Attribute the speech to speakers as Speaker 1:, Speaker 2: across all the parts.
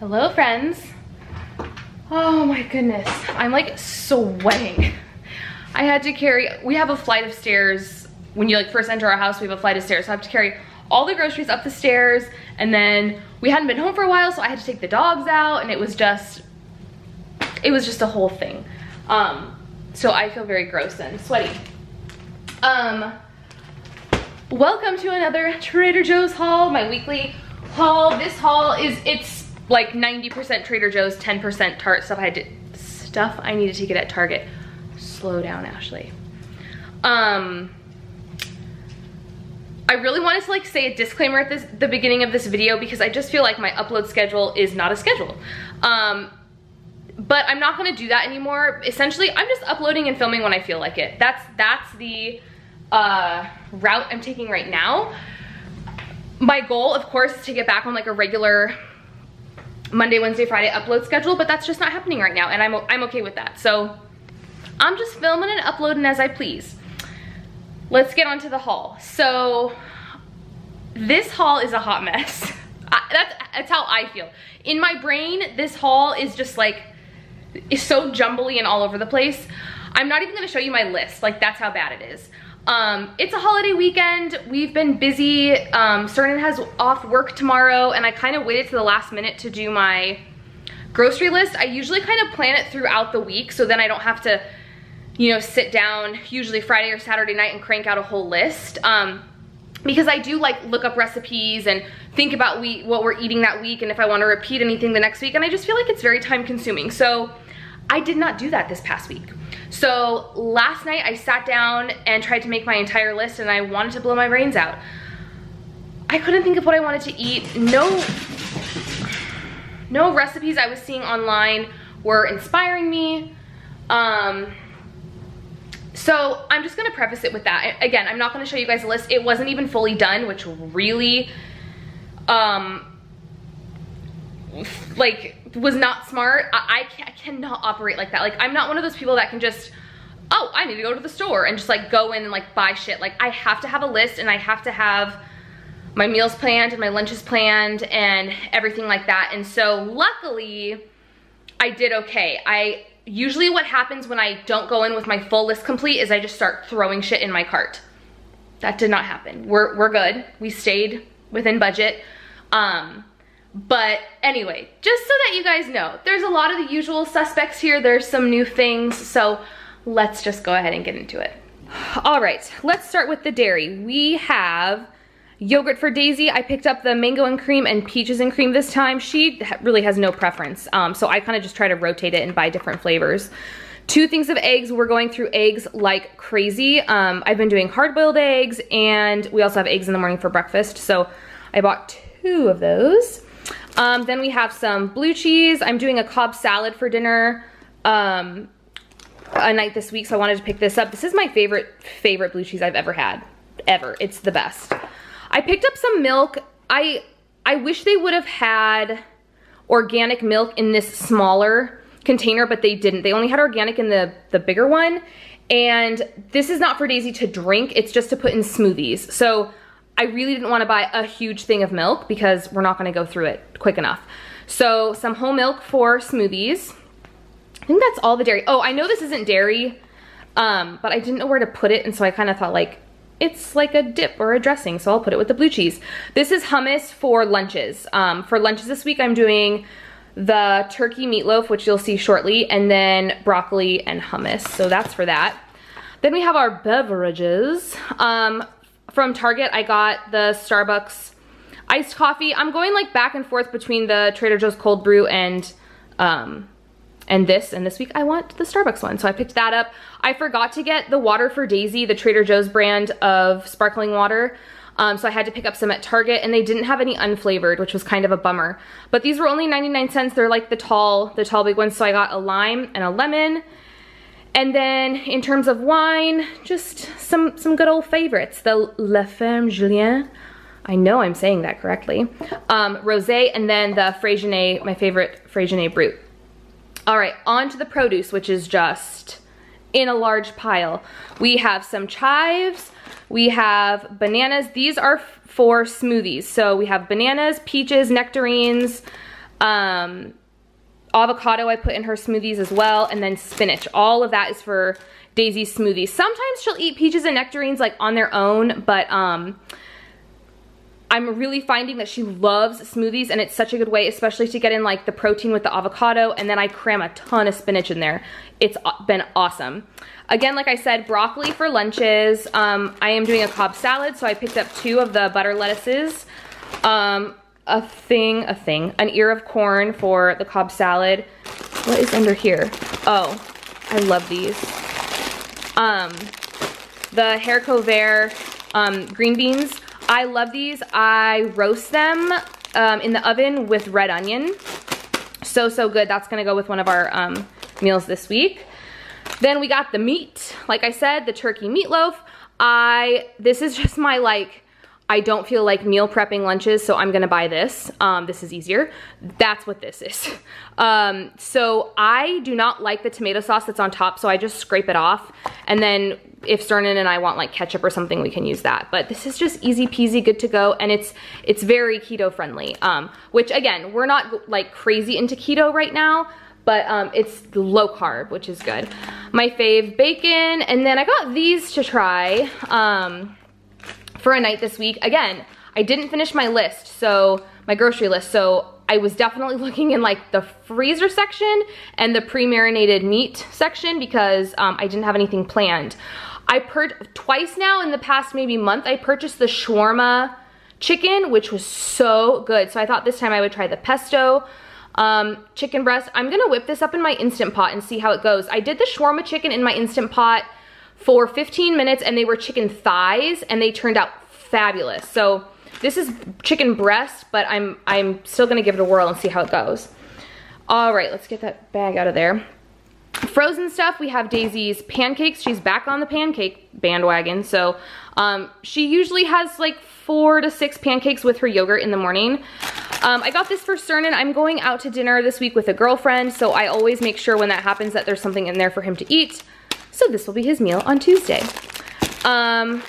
Speaker 1: Hello friends. Oh my goodness, I'm like sweating. I had to carry, we have a flight of stairs. When you like first enter our house, we have a flight of stairs. So I have to carry all the groceries up the stairs and then we hadn't been home for a while so I had to take the dogs out and it was just, it was just a whole thing. Um, so I feel very gross and sweaty. Um, welcome to another Trader Joe's haul, my weekly haul. This haul is, it's like 90% Trader Joe's, 10% Tarte stuff I to, stuff I need to it at Target. Slow down, Ashley. Um, I really wanted to like say a disclaimer at this, the beginning of this video because I just feel like my upload schedule is not a schedule. Um, but I'm not gonna do that anymore. Essentially, I'm just uploading and filming when I feel like it. That's, that's the uh, route I'm taking right now. My goal, of course, is to get back on like a regular Monday, Wednesday, Friday upload schedule, but that's just not happening right now, and I'm, I'm okay with that. So I'm just filming and uploading as I please. Let's get on to the haul. So this haul is a hot mess. I, that's, that's how I feel. In my brain, this haul is just like, is so jumbly and all over the place. I'm not even gonna show you my list. Like that's how bad it is. Um, it's a holiday weekend. We've been busy. Um, Cernan has off work tomorrow and I kind of waited to the last minute to do my grocery list. I usually kind of plan it throughout the week so then I don't have to, you know, sit down usually Friday or Saturday night and crank out a whole list. Um, because I do like look up recipes and think about we, what we're eating that week and if I want to repeat anything the next week and I just feel like it's very time consuming. So I did not do that this past week. So last night I sat down and tried to make my entire list and I wanted to blow my brains out. I couldn't think of what I wanted to eat. No, no recipes I was seeing online were inspiring me. Um, so I'm just gonna preface it with that. Again, I'm not gonna show you guys a list. It wasn't even fully done, which really, um, like was not smart. I, I, I, cannot operate like that. Like I'm not one of those people that can just, oh, I need to go to the store and just like go in and like buy shit. Like I have to have a list and I have to have my meals planned and my lunches planned and everything like that. And so luckily I did okay. I usually what happens when I don't go in with my full list complete is I just start throwing shit in my cart. That did not happen. We're, we're good. We stayed within budget. Um, but anyway, just so that you guys know, there's a lot of the usual suspects here. There's some new things, so let's just go ahead and get into it. All right, let's start with the dairy. We have yogurt for Daisy. I picked up the mango and cream and peaches and cream this time. She really has no preference, um, so I kind of just try to rotate it and buy different flavors. Two things of eggs. We're going through eggs like crazy. Um, I've been doing hard-boiled eggs, and we also have eggs in the morning for breakfast, so I bought two of those. Um, then we have some blue cheese. I'm doing a Cobb salad for dinner um, a night this week, so I wanted to pick this up. This is my favorite, favorite blue cheese I've ever had, ever. It's the best. I picked up some milk. I, I wish they would have had organic milk in this smaller container, but they didn't. They only had organic in the, the bigger one. And this is not for Daisy to drink, it's just to put in smoothies. So I really didn't want to buy a huge thing of milk because we're not going to go through it quick enough. So some whole milk for smoothies. I think that's all the dairy. Oh, I know this isn't dairy, um, but I didn't know where to put it. And so I kind of thought like, it's like a dip or a dressing. So I'll put it with the blue cheese. This is hummus for lunches. Um, for lunches this week, I'm doing the turkey meatloaf, which you'll see shortly, and then broccoli and hummus. So that's for that. Then we have our beverages. Um, from Target, I got the Starbucks iced coffee. I'm going like back and forth between the Trader Joe's cold brew and um, and this. And this week I want the Starbucks one. So I picked that up. I forgot to get the water for Daisy, the Trader Joe's brand of sparkling water. Um, so I had to pick up some at Target and they didn't have any unflavored, which was kind of a bummer. But these were only 99 cents. They're like the tall, the tall big ones. So I got a lime and a lemon and then in terms of wine, just some, some good old favorites. The La Ferme Julien. I know I'm saying that correctly. Um, rosé, and then the Freixenet, my favorite Freixenet Brut. All right, on to the produce, which is just in a large pile. We have some chives, we have bananas. These are for smoothies. So we have bananas, peaches, nectarines, Um, avocado I put in her smoothies as well, and then spinach. All of that is for Daisy's smoothies. Sometimes she'll eat peaches and nectarines like on their own, but um, I'm really finding that she loves smoothies and it's such a good way, especially to get in like the protein with the avocado and then I cram a ton of spinach in there. It's been awesome. Again, like I said, broccoli for lunches. Um, I am doing a Cobb salad, so I picked up two of the butter lettuces. Um, a thing, a thing, an ear of corn for the Cobb salad. What is under here? Oh, I love these. Um, the haricot vert um, green beans. I love these. I roast them um, in the oven with red onion. So, so good. That's gonna go with one of our um, meals this week. Then we got the meat. Like I said, the turkey meatloaf. I, this is just my like, I don't feel like meal prepping lunches, so I'm gonna buy this. Um, this is easier. That's what this is. Um, so I do not like the tomato sauce that's on top, so I just scrape it off. And then if Sternan and I want like ketchup or something, we can use that. But this is just easy peasy, good to go. And it's it's very keto friendly, um, which again, we're not like crazy into keto right now, but um, it's low carb, which is good. My fave bacon, and then I got these to try. Um, for a night this week. Again, I didn't finish my list, so my grocery list, so I was definitely looking in like the freezer section and the pre-marinated meat section because um, I didn't have anything planned. I purchased twice now in the past maybe month, I purchased the shawarma chicken, which was so good. So I thought this time I would try the pesto um, chicken breast. I'm gonna whip this up in my Instant Pot and see how it goes. I did the shawarma chicken in my Instant Pot for 15 minutes and they were chicken thighs and they turned out fabulous. So this is chicken breast, but I'm, I'm still gonna give it a whirl and see how it goes. All right, let's get that bag out of there. Frozen stuff, we have Daisy's pancakes. She's back on the pancake bandwagon. So um, she usually has like four to six pancakes with her yogurt in the morning. Um, I got this for Sternan. I'm going out to dinner this week with a girlfriend, so I always make sure when that happens that there's something in there for him to eat. So this will be his meal on Tuesday. Um,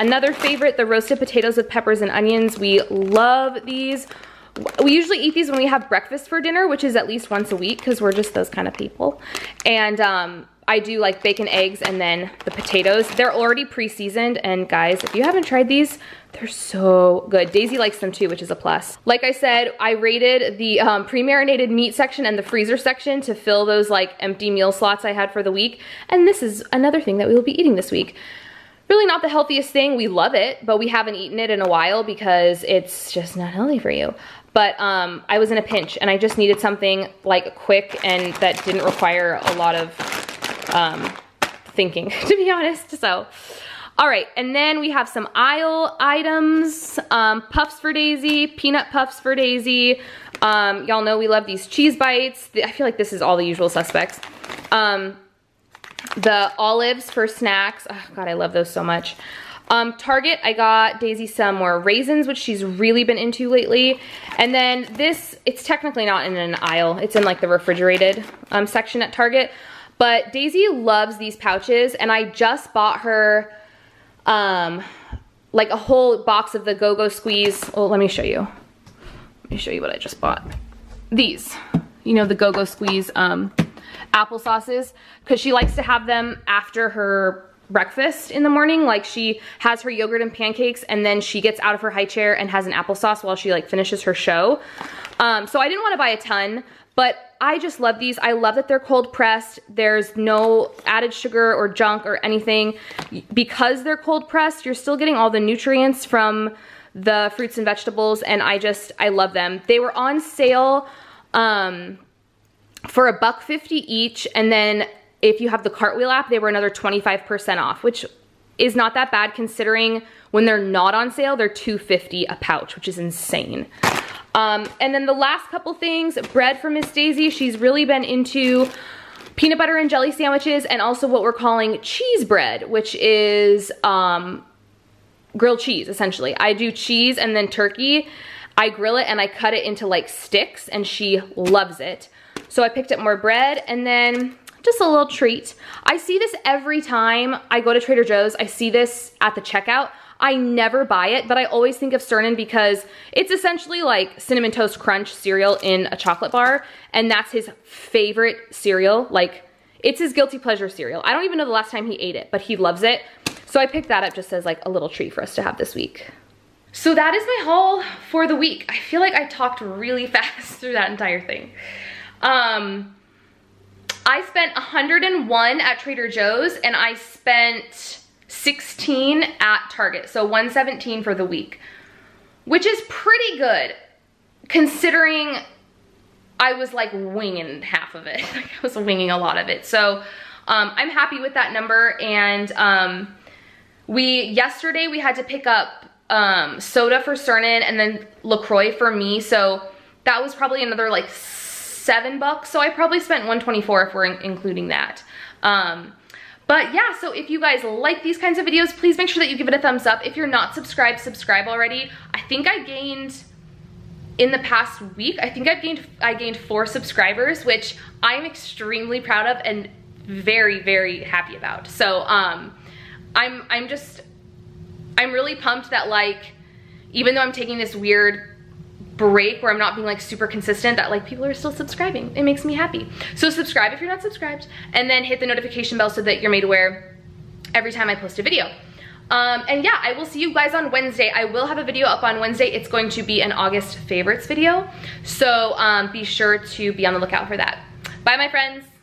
Speaker 1: another favorite, the roasted potatoes with peppers and onions. We love these. We usually eat these when we have breakfast for dinner, which is at least once a week because we're just those kind of people. And um, I do like bacon, eggs, and then the potatoes. They're already pre-seasoned, and guys, if you haven't tried these, they're so good. Daisy likes them too, which is a plus. Like I said, I rated the um, pre-marinated meat section and the freezer section to fill those like empty meal slots I had for the week. And this is another thing that we will be eating this week. Really not the healthiest thing. We love it, but we haven't eaten it in a while because it's just not healthy for you. But um, I was in a pinch and I just needed something like quick and that didn't require a lot of um, thinking, to be honest. So all right, and then we have some aisle items. Um, puffs for Daisy, peanut puffs for Daisy. Um, Y'all know we love these cheese bites. I feel like this is all the usual suspects. Um, the olives for snacks. Oh, God, I love those so much. Um, Target, I got Daisy some more raisins, which she's really been into lately. And then this, it's technically not in an aisle. It's in like the refrigerated um, section at Target. But Daisy loves these pouches and I just bought her um, like a whole box of the Go-Go Squeeze. Oh, let me show you. Let me show you what I just bought. These, you know, the Go-Go Squeeze um, apple sauces, because she likes to have them after her breakfast in the morning. Like she has her yogurt and pancakes and then she gets out of her high chair and has an applesauce while she like finishes her show. Um, so I didn't want to buy a ton, but I just love these. I love that they're cold pressed. There's no added sugar or junk or anything. Because they're cold pressed, you're still getting all the nutrients from the fruits and vegetables and I just, I love them. They were on sale um, for a buck 50 each and then if you have the Cartwheel app, they were another 25% off, which is not that bad considering when they're not on sale, they're 250 a pouch, which is insane. Um, and then the last couple things, bread for Miss Daisy. She's really been into peanut butter and jelly sandwiches and also what we're calling cheese bread, which is um, grilled cheese, essentially. I do cheese and then turkey. I grill it and I cut it into like sticks and she loves it. So I picked up more bread and then just a little treat. I see this every time I go to Trader Joe's. I see this at the checkout. I never buy it, but I always think of Sternin because it's essentially like Cinnamon Toast Crunch cereal in a chocolate bar, and that's his favorite cereal. Like, it's his guilty pleasure cereal. I don't even know the last time he ate it, but he loves it. So I picked that up just as like a little treat for us to have this week. So that is my haul for the week. I feel like I talked really fast through that entire thing. Um, I spent 101 at Trader Joe's and I spent 16 at Target. So 117 for the week, which is pretty good considering I was like winging half of it. I was winging a lot of it. So um, I'm happy with that number. And um, we, yesterday we had to pick up um, soda for Sternin and then LaCroix for me. So that was probably another like seven bucks. So I probably spent 124 if we're in including that. Um, but yeah, so if you guys like these kinds of videos, please make sure that you give it a thumbs up. If you're not subscribed, subscribe already. I think I gained in the past week, I think I've gained I gained four subscribers, which I'm extremely proud of and very, very happy about. So um, I'm I'm just I'm really pumped that like, even though I'm taking this weird break where I'm not being like super consistent that like people are still subscribing. It makes me happy. So subscribe if you're not subscribed and then hit the notification bell so that you're made aware every time I post a video. Um, and yeah, I will see you guys on Wednesday. I will have a video up on Wednesday. It's going to be an August favorites video. So um, be sure to be on the lookout for that. Bye, my friends.